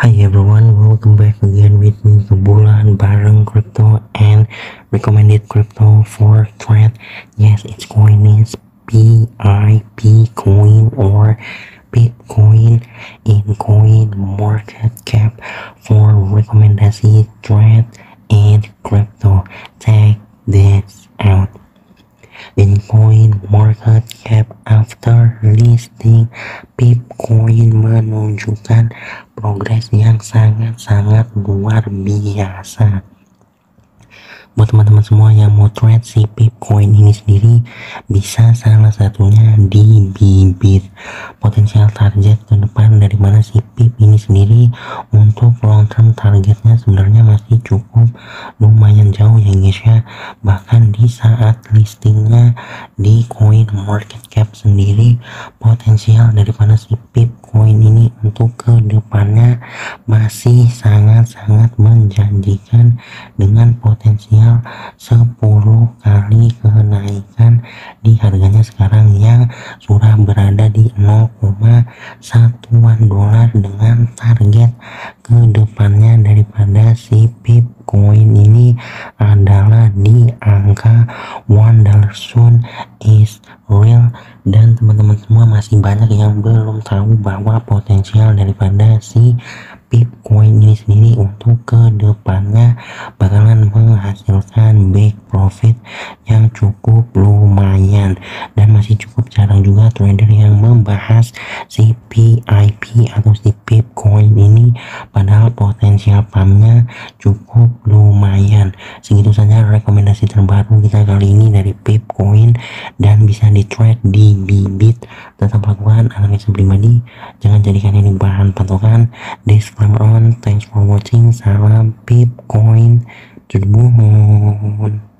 Hi everyone, welcome back again with me Kebulan bareng crypto and recommended crypto for trade. Yes, it's coin is PIP coin or Bitcoin in coin market cap for rekomendasi trade and In coin market cap after listing. Bitcoin menunjukkan progres yang sangat-sangat luar biasa. Buat teman-teman semua yang mau trade si Bitcoin ini sendiri bisa salah satunya di bibit. Potensial target ke depan dari mana si Ini sendiri untuk long term targetnya sebenarnya masih cukup lumayan jauh ya guys ya. Bahkan di saat listingnya di coin market cap sendiri potensial daripada si PIP coin ini untuk ke depannya masih sangat-sangat menjanjikan dengan potensial 10 kali di harganya sekarang yang sudah berada di 0,1 dolar dengan target ke depannya daripada si Bitcoin ini adalah di angka one dollar soon is real. Dan teman-teman semua masih banyak yang belum tahu bahwa potensial daripada si Bitcoin ini sendiri untuk ke depannya bakalan menghasilkan big profit yang cukup lumayan dan masih cukup jarang juga trader yang membahas si PIP atau si Bitcoin ini. Padahal potensial pumpnya cukup lumayan. Segitu saja rekomendasi terbaru kita kali ini dari Bitcoin. Dan bisa di trade di bibit. Tetap lakukan analisa pribadi. Jangan jadikan ini bahan patokan. Disclaimer on thanks for watching. Salam Bitcoin. To the